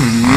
Mm-hmm.